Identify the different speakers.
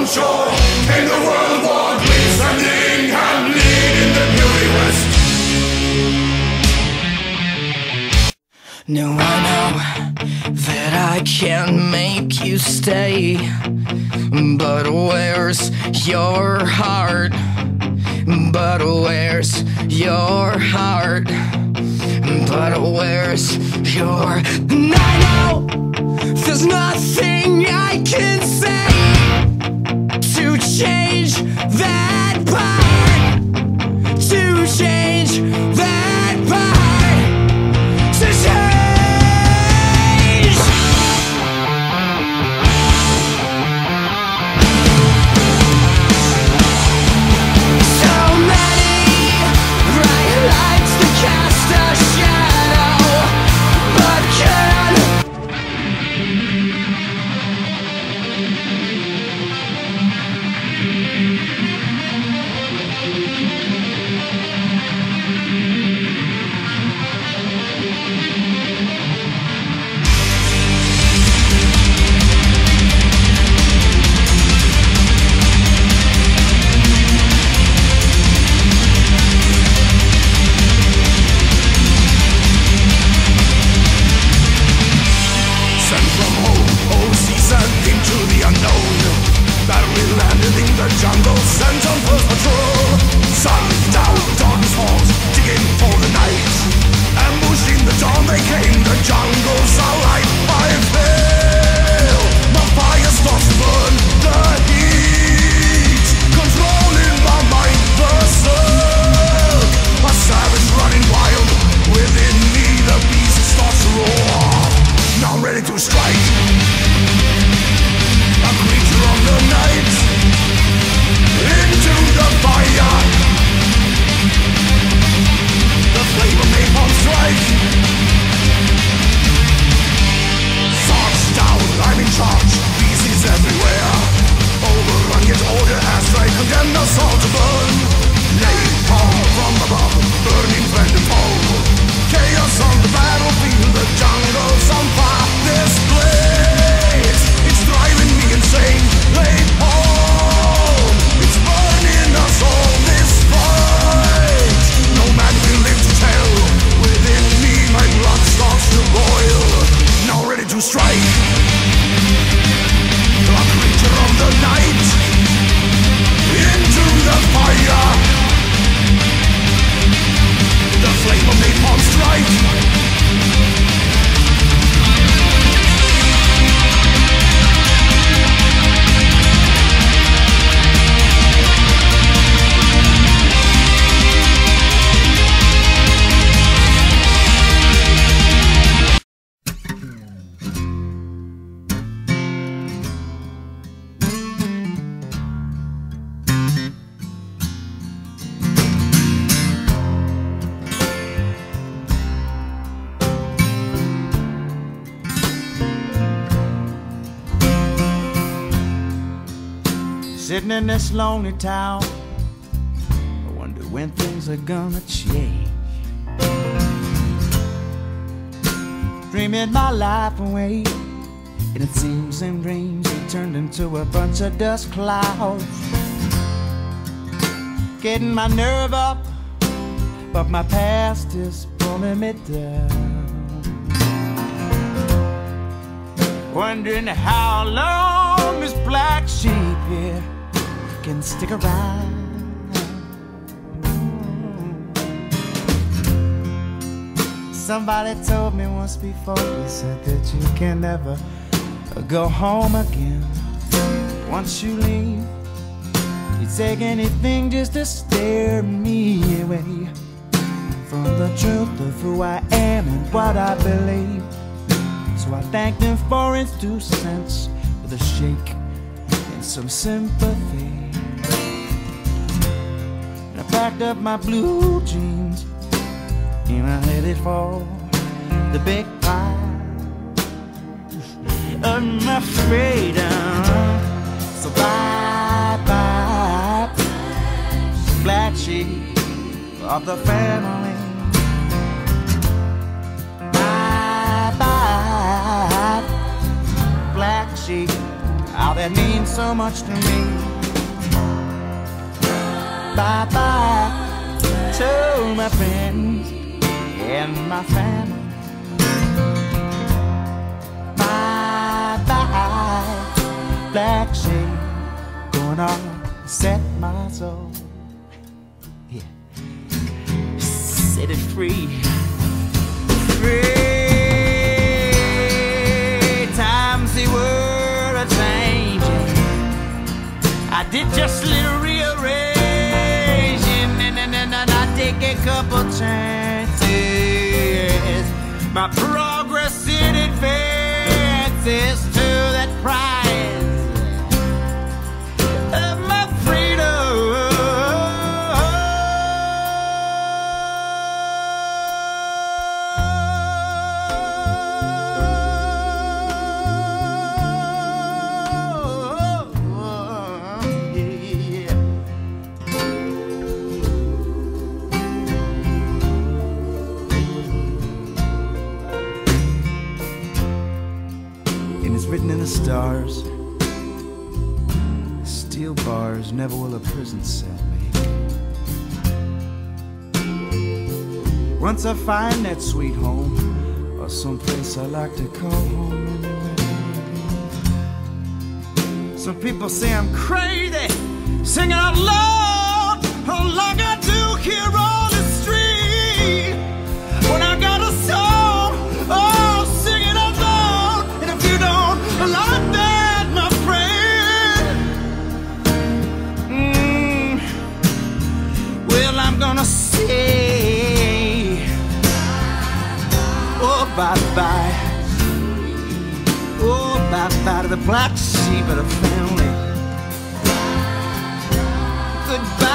Speaker 1: on shore in the world war gleams standing and lead in the beauty west.
Speaker 2: No, I know that I can't make you stay. But where's your heart? But where's your heart? But where's your. And I know there's nothing
Speaker 1: into the unknown. Landed in the jungle, sent on first patrol. Sun
Speaker 3: Sitting in this lonely town, I wonder when things are gonna change. Dreaming my life away, and it seems in dreams it turned into a bunch of dust clouds. Getting my nerve up, but my past is pulling me down. Wondering how long this black sheep here can stick around. Somebody told me once before, they said that you can never go home again. Once you leave, you take anything just to steer me away from the truth of who I am and what I believe. So I thanked him for his two cents with a shake and some sympathy. Up my blue jeans and I headed for the big pie of my freedom. So bye bye, black sheep of the family. Bye bye, black sheep the oh, that means so much to me. Bye bye to my friends and my family. Bye bye, black shade, gonna set my soul. Yeah, set it free. Free. Times a. I did just little rearranging, take a couple chances. My progress in advances to that prize stars. Steel bars never will a prison cell make. Once I find that sweet home, or someplace I like to call home. Some people say I'm crazy, singing out loud, how long not part of the Black Sea, but a family. Goodbye.